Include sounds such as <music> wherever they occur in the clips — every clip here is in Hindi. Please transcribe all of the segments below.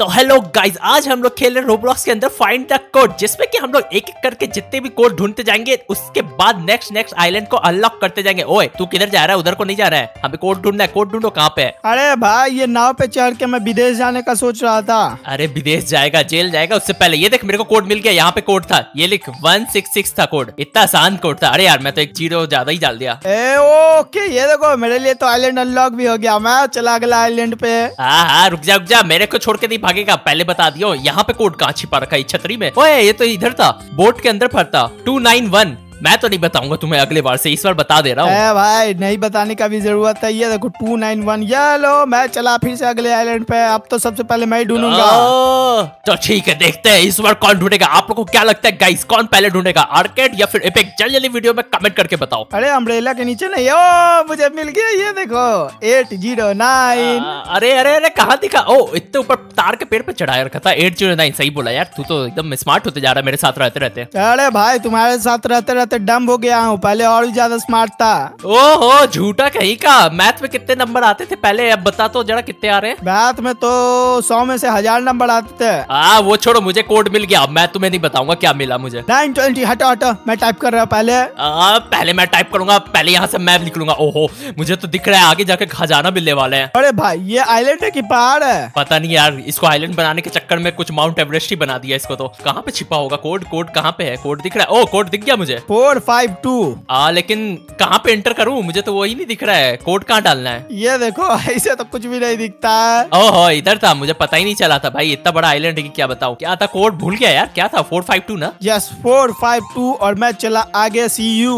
तो हेलो गाइस आज हम लोग खेल रहे रोब्लॉक्स के अंदर फाइंड द कोड जिसमें कि हम लोग एक एक करके जितने भी कोड ढूंढते जाएँगे उसके बाद नेक्स्ट नेक्स्ट आइलैंड को अनलॉक करते जाएँगे। ओए तू किधर जा रहा है? उधर को नहीं जा रहा है? हमें कोड ढूंढना है। कोड ढूंढो कहाँ पे अरे भाई ये नाव पे चढ़ के मैं विदेश जाने का सोच रहा था। अरे विदेश जाएगा जेल जाएगा उससे पहले। ये देख मेरे को कोड मिल गया यहाँ पे कोड था। ये लिख वन सिक्स सिक्स था कोड इतना आसान कोड था। अरे यार मैं तो एक ज़ीरो ज़्यादा ही डाल दिया। ओके ये देखो मेरे लिए तो आइलैंड अनलॉक भी हो गया। मैं चला अगला आइलैंड पे। हाँ हाँ रुक जा रुक जा। मेरे को छोड़ के नहीं भागेगा पहले बता दियो यहाँ पे कोड कहाँ छिपा रखा है छतरी में। ओए, ये तो इधर था, बोट के अंदर फरता। Two nine one. मैं तो नहीं बताऊँगा तुम्हें अगले बार से इस बार बता दे रहा हूँ। भाई नहीं बताने का भी ज़रूरत है ये देखो टू नाइन वन। ये लो मैं चला फिर से अगले आइलैंड पे अब तो सबसे पहले मैं ही ढूंढूँगा। तो ठीक है देखते हैं इस बार कौन ढूंढेगा। आप लोग को क्या लगता है गाइस कौन पहले ढूंढेगा आर्केड या फिर एपिक जल्दी जल्दी वीडियो में कमेंट करके बताओ। अरे अम्ब्रेला के नीचे नहीं ओ मुझे मिल गया ये देखो एट ज़ीरो नाइन। अरे अरे अरे कहाँ दिखा? ओ इतने ऊपर तार के पेड़ पे चढ़ाया रखा था एट ज़ीरो नाइन सही बोला यार तू तो एकदम स्मार्ट होते जा रहा है मेरे साथ रहते रहते। अरे भाई तुम्हारे साथ रहते रहते डम हो गया हूँ पहले और भी ज़्यादा स्मार्ट था। ओहो झूठा कहीं का? मैथ में कितने नंबर आते थे पहले? अब बता तो जरा कितने आ रहे मैथ में तो सौ में से हज़ार नंबर आते थे। आ, वो छोड़ो मुझे कोड मिल गया। मैं तुम्हें नहीं बताऊँगा क्या मिला मुझे। नाइन ट्वेंटी हटो हटो मैं टाइप कर रहा हूँ पहले। आ, पहले मैं टाइप करूँगा पहले यहाँ से मैप निकलूँगा। ओहो मुझे तो दिख रहा है आगे जाके खजाना मिलने वाले हैं। अरे भाई ये आईलैंड है की पहाड़ है? पता नहीं यार इसको आईलैंड बनाने के चक्कर में कुछ माउंट एवरेस्ट ही बना दिया इसको तो। कहाँ पे छिपा होगा कोड कोड कहाँ पे है? कोड दिख रहा है। ओ कोड दिख गया मुझे। Four five to. आ, लेकिन कहाँ पे एंटर करूँ? मुझे तो वही नहीं दिख रहा है। कोड कहाँ डालना है? ये देखो <laughs> ऐसे तो कुछ भी नहीं दिखता। है ओहो इधर था मुझे पता ही नहीं चला था। भाई इतना बड़ा आइलैंड है कि क्या बताऊँ? क्या था? कोड भूल गया यार। क्या था? फोर फाइव टू ना? यस फोर फाइव टू और मैं चला आगे सी यू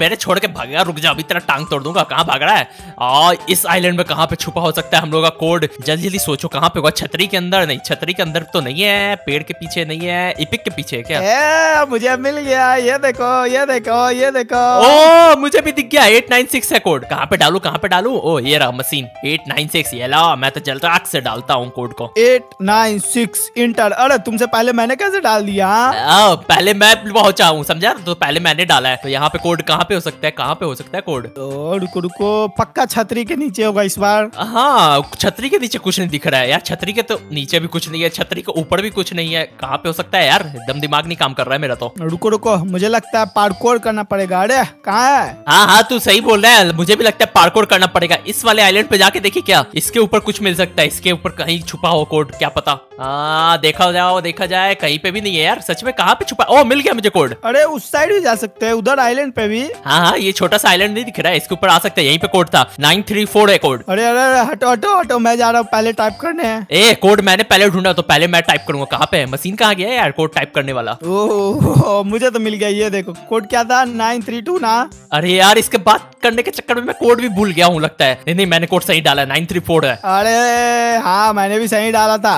मेरे छोड़ के भागेगा रुक जा अभी तेरा टांग तोड़ दूँगा। कहाँ भाग रहा है? और इस आइलैंड में कहाँ पे छुपा हो सकता है हम लोग का कोड जल्दी जल्दी सोचो कहाँ पे होगा? छतरी के अंदर? नहीं छतरी के अंदर तो नहीं है। पेड़ के पीछे नहीं है। इपिक के पीछे क्या? ए, मुझे मिल गया। ये देखो ये देखो ये देखो। ओ मुझे भी दिख गया एट नाइन सिक्स है कोड कहाँ पे डालू कहाँ पे डालू? ओ ये रहा मशीन एट नाइन सिक्स ये ला मैं तो जल्द आग से डालता हूँ कोड को। एट नाइन सिक्स इंटर अरे तुमसे पहले मैंने कैसे डाल दिया? आ, पहले मैं पहुँचा हूँ समझा? तो पहले मैंने डाला है। तो यहाँ पे कोड कहाँ पे हो सकता है कहाँ पे हो सकता है कोड तो रुको रुको पक्का छतरी के नीचे होगा इस बार। हाँ छतरी के नीचे कुछ नहीं दिख रहा है यार छतरी के तो नीचे भी कुछ नहीं है छतरी के ऊपर भी कुछ नहीं है। कहाँ पे हो सकता है यार? एकदम दिमाग नहीं काम कर रहा है मेरा तो। रुको रुको मुझे लगता है पार्कोर करना पड़ेगा। अरे कहाँ है? हाँ हाँ तू सही बोल रहा है। मुझे भी लगता है पार्कोर करना पड़ेगा। इस वाले आइलैंड पे जाके देखिए क्या। इसके ऊपर कुछ मिल सकता है। इसके ऊपर कहीं छुपा हो कोड क्या पता। हाँ देखा जाओ देखा जाए। कहीं पे भी नहीं है यार। सच में कहाँ पे छुपा? ओ मिल गया मुझे कोड अरे उस साइड भी जा सकते हैं उधर आइलैंड पे भी। हाँ हाँ ये छोटा सा आइलैंड नहीं दिख रहा है। इसके ऊपर आ सकते हैं। यहीं पे कोड था। नाइन थ्री फोर है कोड अरे अरे हटो हटो हटो। मैं जा रहा हूँ। पहले टाइप करने ए कोड मैंने पहले ढूंढा तो पहले मैं टाइप करूँगा। कहाँ पे है? मशीन कहाँ गया है यार कोड टाइप करने वाला? ओह मुझे तो मिल गया। ये देखो कोड क्या था? नाइन थ्री टू ना? अरे यार इसके बात करने के चक्कर में मैं कोड भी भूल गया हूँ लगता है। नहीं नहीं मैंने कोड सही डाला नाइन थ्री फोर है। अरे हाँ मैंने भी सही डाला था।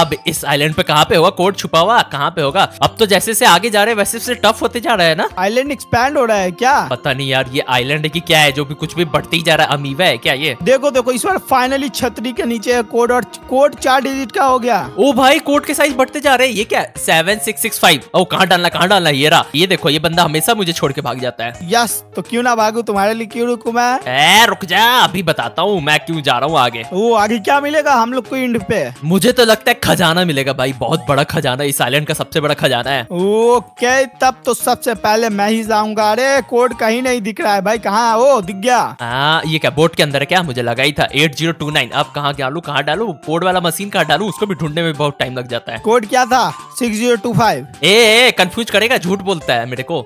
अब इस आइलैंड पे कहाँ पे होगा कोड छुपा हुआ? कहाँ पे होगा? अब तो जैसे से आगे जा रहे हैं वैसे वैसे टफ होते जा रहा है ना? आइलैंड एक्सपैंड हो रहा है क्या? पता नहीं यार ये आइलैंड की क्या है? जो भी कुछ भी बढ़ते ही जा रहा है अमीवा है क्या ये? देखो देखो इस बार फाइनली छतरी के नीचे कोड और कोड चार डिजिट का हो गया। ओ भाई कोड के साइज़ बढ़ते जा रहे हैं। ये क्या? सेवन सिक्स सिक्स फाइव ओ कहाँ डालना कहाँ डालना? ये रहा। ये देखो ये बंदा हमेशा मुझे छोड़ के भाग जाता है। यस तो क्यों ना भागू? तुम्हारे लिए क्यों रुकू मैं? ए रुक जा अभी बताता हूँ मैं क्यों जा रहा हूँ आगे। वो आगे क्या मिलेगा? हम लोग को इंड पे मुझे तो लगता है खजाना मिलेगा भाई बहुत बड़ा खजाना इस आइलैंड का सबसे बड़ा खजाना है। ओके तब तो सबसे पहले मैं ही जाऊँगा। अरे कोड कहीं नहीं दिख रहा है भाई कहाँ? ओ दिख गया। हाँ ये क्या बोट के अंदर है क्या? मुझे लगा ही था एट ज़ीरो टू नाइन। अब कहाँ डालू कहाँ डालू? बोर्ड वाला मशीन कहाँ डालू? उसको भी ढूँढने में बहुत टाइम लग जाता है। कोड क्या था? Six zero two five. ए कंफ्यूज करेगा झूठ बोलता है मेरे को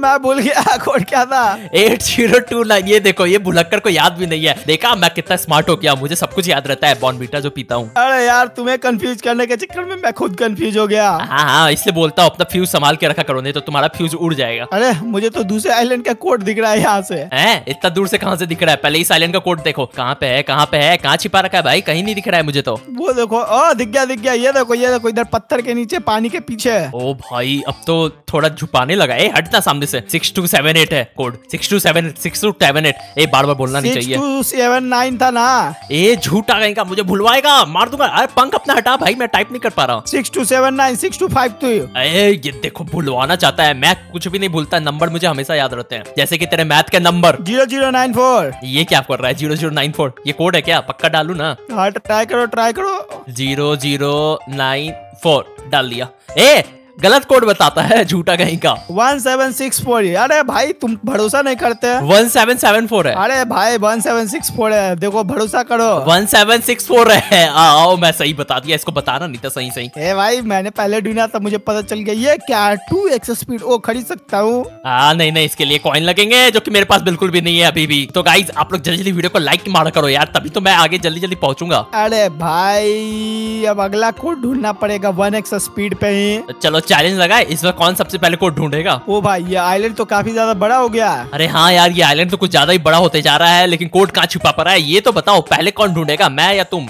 मैं भूल गया <laughs> कोड क्या था? एट ज़ीरो टू नाइन ये देखो ये भुलक्कर को याद भी नहीं है। देखा मैं कितना स्मार्ट हो गया मुझे सब कुछ याद रहता है बॉर्नवीटा जो पीता हूँ। अरे यार तुम्हें कंफ्यूज करने के चक्कर में मैं खुद कंफ्यूज हो गया। हाँ हाँ इसलिए बोलता हूँ अपना फ्यूज संभाल के रखा करो नहीं तो तुम्हारा फ्यूज उड़ जाएगा। अरे मुझे तो दूसरे आइलैंड का कोड दिख रहा है यहाँ से। है? इतना दूर से कहाँ से दिख रहा है? पहले इस आइलैंड का कोड देखो। कहाँ पे है कहाँ पे है कहाँ छिपा रखा है भाई? कहीं नहीं दिख रहा है मुझे तो। वो देखो ओ दिख गया दिख गया ये देखो ये देखो इधर पत्थर के नीचे पानी के पीछे। ओ भाई अब तो थोड़ा झुपाने लगा। ए हटना सामने से। सिक्स टू सेवन एट है code. Six two seven six two seven eight. ए बार बार बोलना नहीं चाहिए। टू सेवन नाइन था ना। ए झूठा कहीं का मुझे भुलवाएगा। मार दूँगा। अरे पंख अपना हटा भाई मैं टाइप नहीं कर पा रहा हूँ। Six two seven nine six two five two ए ये देखो भुलवाना चाहता है। मैं कुछ भी नहीं भूलता। नंबर मुझे हमेशा याद रहते हैं। जैसे की तेरे मैथ के number. Zero zero nine four. ये क्या कर रहा है? Zero zero nine four. ये कोड है क्या? पक्का डालू ना। हाँ ट्राई करो ट्राई करो। Zero zero nine four. डाल दिया। ए गलत कोड बताता है झूठा कहीं का। वन सेवन सिक्स फोर अरे भाई तुम भरोसा नहीं करते। वन सेवन सेवन फोर है। अरे भाई वन सेवन सिक्स फोर है। देखो भरोसा करो। वन सेवन सिक्स फोर है। आओ मैं सही बता दिया। इसको बताना नहीं था सही सही। ए भाई मैंने पहले ढूंढा था मुझे पता चल गया ये क्या टू एक्स स्पीड ओ खरीद सकता हूँ। हाँ नहीं नहीं इसके लिए कॉइन लगेंगे जो की मेरे पास बिल्कुल भी नहीं है अभी भी। तो गाइज़ आप लोग जल्दी जल्दी वीडियो को लाइक मारा करो यार तभी तो मैं आगे जल्दी जल्दी पहुंचूँगा। अरे भाई अब अगला कोड ढूंढना पड़ेगा वन एक्स स्पीड पे ही। चलो चैलेंज लगाए इस बार कौन सबसे पहले कोड ढूंढेगा? ओ भाई ये आइलैंड तो काफ़ी ज़्यादा बड़ा हो गया है। अरे हाँ यार ये आइलैंड तो कुछ ज़्यादा ही बड़ा होते जा रहा है लेकिन कोड कहाँ छुपा पड़ा है ये तो बताओ पहले कौन ढूंढेगा मैं या तुम?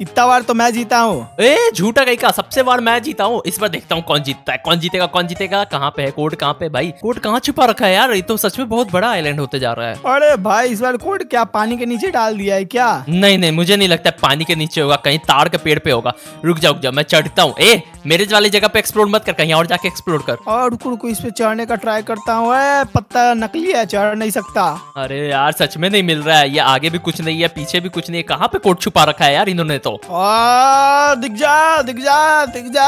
इतना बार तो मैं जीता हूँ। ए झूठा कहीं का सबसे बार मैं जीता हूँ। इस बार देखता हूँ कौन जीतता है कौन जीतेगा कौन जीतेगा कहाँ पे है कोड कहाँ पे भाई? कोड कहाँ छुपा रखा है यार ये तो सच में बहुत बड़ा आइलैंड होते जा रहा है। अरे भाई इस बार कोड क्या पानी के नीचे डाल दिया है क्या? नहीं नहीं मुझे नहीं लगता पानी के नीचे होगा कहीं ताड़ के पेड़ पे होगा। रुक जाओ रुक जाओ मैं चढ़ता हूँ। ए मेरे वाली जगह पे एक्सप्लोर मत कर कहीं और जाके एक्सप्लोर कर। और रुको रुको इस पे चढ़ने का ट्राई करता हूँ पत्ता नकली है चढ़ नहीं सकता। अरे यार सच में नहीं मिल रहा है ये आगे भी कुछ नहीं है पीछे भी कुछ नहीं है कहाँ पे कोट छुपा रखा है यार इन्होंने तो? दिख जा दिख जा दिख जा।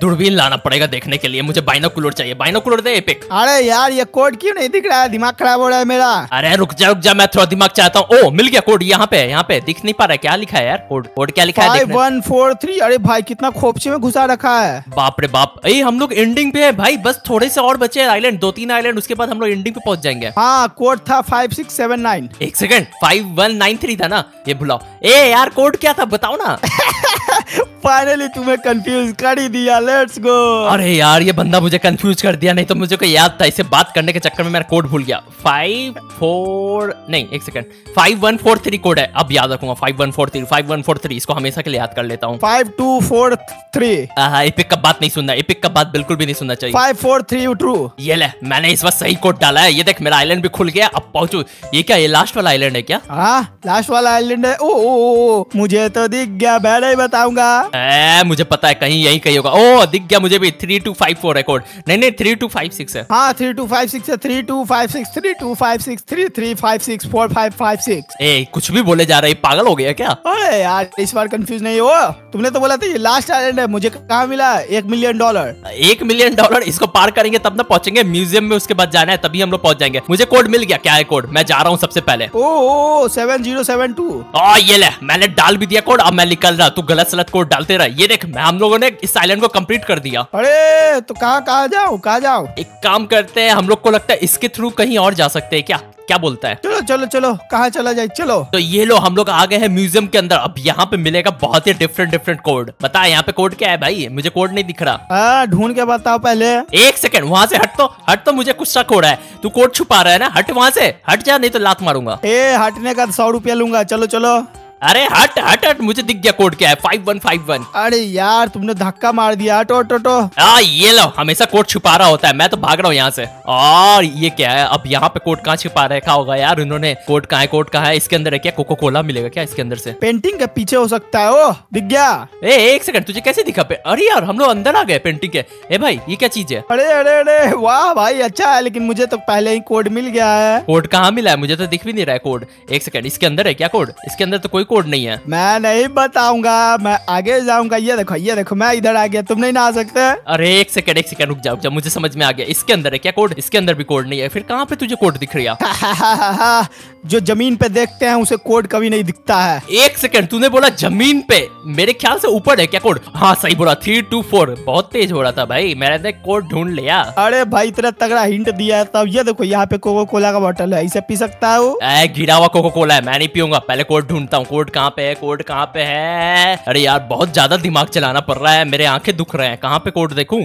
दूरबीन लाना पड़ेगा देखने के लिए मुझे बाइनोकुलर चाहिए। बाइनोकुलर दे एपिक अरे यार ये कोड क्यों नहीं दिख रहा है? दिमाग खराब हो रहा है मेरा। अरे रुक जा रुक जा मैं थोड़ा दिमाग चाहता हूँ। ओ मिल गया कोड यहाँ पे यहाँ पे दिख नहीं पा रहा है क्या लिखा है यार? कोड कोड क्या लिखा है वन फोर थ्री अरे भाई कितना खोपचे में घुसा रखा है। बाप रे बाप अरे हम लोग एंडिंग पे है। भाई बस थोड़े से और बचे आइलैंड दो तीन आइलैंड उसके बाद हम लोग एंडिंग पे पहुँच जाएँगे। हाँ कोड था फाइव सिक्स सेवन नाइन एक second five one nine three था ना? ये भुलाओ। ए यार कोड क्या था? बताओ ना। <laughs> फाइनली तुम्हें कंफ्यूज कर ही दिया लेट्स गो अरे यार ये बंदा मुझे कंफ्यूज कर दिया नहीं तो मुझे को याद था इसे बात करने के चक्कर में मेरा कोड भूल गया। फाइव फोर नहीं एक second five one four three code है अब याद रखूँगा five one four three five one four three इसको हमेशा के लिए याद कर लेता हूँ। Five two four three epic का बात नहीं सुनना एपिक का बात बिल्कुल भी नहीं सुनना चाहिए। फाइव फोर थ्री ट्रू ये ले मैंने इस बार सही कोड डाला है ये देख मेरा आइलैंड भी खुल गया अब पहुंचू। ये क्या ये लास्ट वाला आइलैंड है क्या? हाँ लास्ट वाला आइलैंड है। ओ, ओ, ओ, ओ मुझे तो दिख गया मैं नहीं बताऊँगा। ए, मुझे पता है कहीं यही कहीं होगा। ओ दिख गया मुझे भी थ्री टू फाइव फोर है कोड नहीं नहीं थ्री टू फाइव सिक्स है। हाँ three two five six three two five six three two five six three three five six four five five six ए कुछ भी बोले जा रहा है पागल हो गया क्या? अरे यार इस बार कंफ्यूज नहीं हो तुमने तो बोला था ये लास्ट आइलैंड है मुझे कहाँ मिला? एक मिलियन डॉलर एक मिलियन डॉलर इसको पार करेंगे तब ना पहुँचेंगे म्यूज़ियम में उसके बाद जाना है तभी हम लोग पहुँच जाएँगे। मुझे कोड मिल गया क्या है कोड मैं जा रहा हूँ सबसे पहले। O seven zero seven two ये ले मैंने डाल भी दिया कोड अब मैं निकल रहा तू गलत सलत कोड डालते रहा। ये देख मैं हम लोगों ने इस आइलैंड को कंप्लीट कर दिया। अरे तो कहाँ कहाँ जाओ कहाँ जाओ? एक काम करते हैं हम लोग को लगता है इसके थ्रू कहीं और जा सकते हैं क्या? क्या बोलता है? चलो चलो चलो कहाँ चला जाए? चलो। तो ये लो हम लोग आ गए हैं म्यूज़ियम के अंदर। अब यहाँ पे मिलेगा बहुत ही डिफरेंट डिफरेंट कोड बता यहाँ पे कोड क्या है भाई? मुझे कोड नहीं दिख रहा। हाँ ढूंढ के बताओ पहले। एक सेकंड वहाँ से हट तो हट तो मुझे कुछ शक हो रहा है। तू कोड छुपा रहा है ना? हट वहाँ से हट जा नहीं तो लात मारूँगा। ए हटने का सौ रुपया लूँगा। चलो चलो। अरे हट हट हट मुझे दिख गया कोड क्या है? फाइव वन फाइव वन अरे यार तुमने धक्का मार दिया। हटो हटो हटो आ ये लो हमेशा कोड छुपा रहा होता है। मैं तो भाग रहा हूँ यहाँ से। और ये क्या है? अब यहाँ पे कोड कहाँ छुपा रखा होगा यार? उन्होंने कोड कहाँ है कोड कहा है? इसके अंदर है क्या? कोको कोला मिलेगा क्या इसके अंदर से? पेंटिंग के पीछे हो सकता है। ओ दिख गया। ए एक सेकंड तुझे कैसे दिखा पे? अरे यार हम लोग अंदर आ गए पेंटिंग के। ए भाई ये क्या चीज़ है? अरे अरे अरे वाह भाई अच्छा है लेकिन मुझे तो पहले ही कोड मिल गया है। कोड कहाँ मिला है? मुझे तो दिख भी नहीं रहा है कोड एक सेकंड इसके अंदर है क्या कोड इसके अंदर तो कोई कोड नहीं है। मैं नहीं बताऊँगा मैं आगे जाऊँगा। ये देखो ये देखो मैं इधर आ गया तुम नहीं ना आ सकते। अरे एक सेकंड एक सेकंड रुक जाओ जब मुझे समझ में आ गया। इसके अंदर है क्या कोड इसके अंदर भी कोड नहीं है। फिर कहाँ पे तुझे कोड दिख रही <laughs> जो ज़मीन पे देखते हैं उसे कोड कभी नहीं दिखता है। एक सेकंड तूने बोला ज़मीन पे। मेरे ख्याल से ऊपर है क्या कोड हाँ सही बोला थ्री टू फोर बहुत तेज हो रहा था भाई मैंने कोड ढूंढ लिया। अरे भाई इतना तगड़ा हिंट दिया है तब। ये देखो यहाँ पे कोको कोला का बोतल है इसे पी सकता हूँ? गिरा हुआ कोको कोला है मैं नहीं पीऊँगा पहले कोड ढूंढता हूँ कोड कहाँ पे है कोड कहाँ पे है? अरे यार बहुत ज़्यादा दिमाग चलाना पड़ रहा है मेरे आँखें दुख रहे हैं। कहाँ पे कोड देखूँ?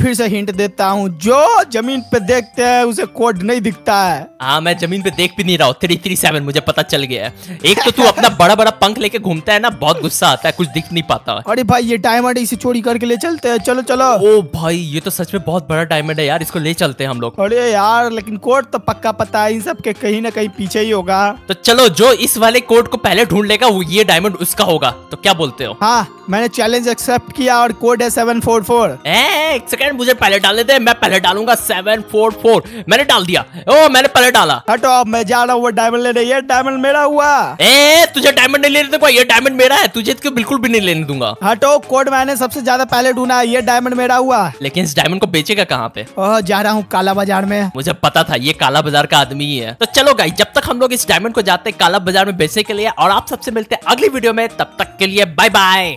फिर से हिंट देता हूँ जो ज़मीन पे देखते हैं उसे कोड नहीं दिखता है। हाँ मैं ज़मीन पे देख भी नहीं रहा हूँ। थ्री थ्री सेवन मुझे पता चल गया है। एक तो तू अपना बड़ा बड़ा पंख लेके घूमता है ना बहुत गुस्सा आता है कुछ दिख नहीं पाता। अरे भाई ये डायमंड इसे चोरी करके ले चलते हैं। चलो चलो। ओ भाई ये तो सच में बहुत बड़ा डायमंड है यार इसको ले चलते हैं हम लोग। अरे यार लेकिन कोड तो पक्का पता है इन सब के कहीं ना कहीं पीछे ही होगा। तो चलो जो इस वाले कोड को पहले ढूंढ लेगा वो ये डायमंड उसका होगा तो क्या बोलते हो? हाँ मैंने चैलेंज एक्सेप्ट किया और कोड है सेवन फोर फोर एक सेकेंड मुझे पहले डालने दे मैं पहले डालूँगा सेवन फोर फोर मैंने डाल दिया। ओ मैंने पहले डाला। हटो अब मैं जा रहा हूँ वो डायमंड लेने ये डायमंड मेरा हुआ। ए तुझे डायमंड नहीं लेने दूँगा ये डायमंड मेरा है तुझे तो बिल्कुल भी नहीं लेने दूँगा। हटो कोड मैंने सबसे ज़्यादा पहले ढूंढा है, ये डायमंड मेरा हुआ। लेकिन इस डायमंड को बेचेगा कहाँ पे? ओह जा रहा हूँ काला बाज़ार में। मुझे पता था ये काला बाज़ार का आदमी ही है। तो चलो गाई जब तक हम लोग इस डायमंड को जाते हैं काला बाज़ार में बेचने के लिए और आप सबसे मिलते हैं अगली वीडियो में तब तक के लिए बाय बाय